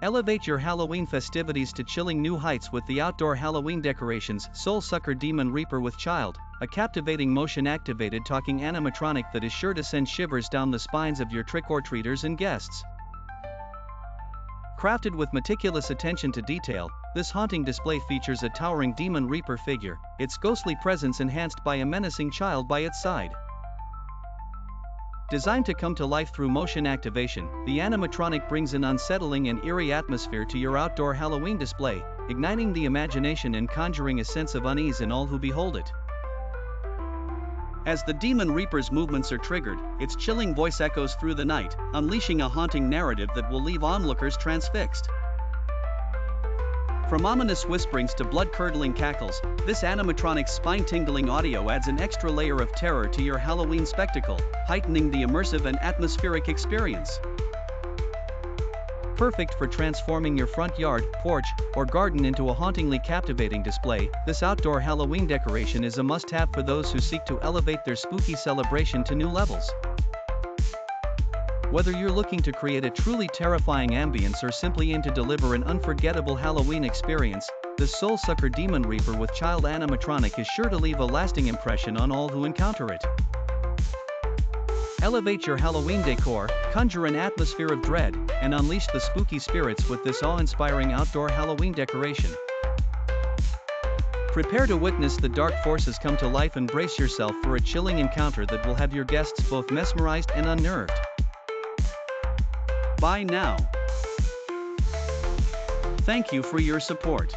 Elevate your Halloween festivities to chilling new heights with the outdoor Halloween decorations Soul Sucker Demon Reaper with Child, a captivating motion-activated talking animatronic that is sure to send shivers down the spines of your trick-or-treaters and guests. Crafted with meticulous attention to detail, this haunting display features a towering Demon Reaper figure, its ghostly presence enhanced by a menacing child by its side. Designed to come to life through motion activation, the animatronic brings an unsettling and eerie atmosphere to your outdoor Halloween display, igniting the imagination and conjuring a sense of unease in all who behold it. As the Demon Reaper's movements are triggered, its chilling voice echoes through the night, unleashing a haunting narrative that will leave onlookers transfixed. From ominous whisperings to blood-curdling cackles, this animatronic's spine-tingling audio adds an extra layer of terror to your Halloween spectacle, heightening the immersive and atmospheric experience. Perfect for transforming your front yard, porch, or garden into a hauntingly captivating display, this outdoor Halloween decoration is a must-have for those who seek to elevate their spooky celebration to new levels. Whether you're looking to create a truly terrifying ambience or simply aim to deliver an unforgettable Halloween experience, the Soul Sucker Demon Reaper with Child animatronic is sure to leave a lasting impression on all who encounter it. Elevate your Halloween decor, conjure an atmosphere of dread, and unleash the spooky spirits with this awe-inspiring outdoor Halloween decoration. Prepare to witness the dark forces come to life and brace yourself for a chilling encounter that will have your guests both mesmerized and unnerved. Buy now. Thank you for your support.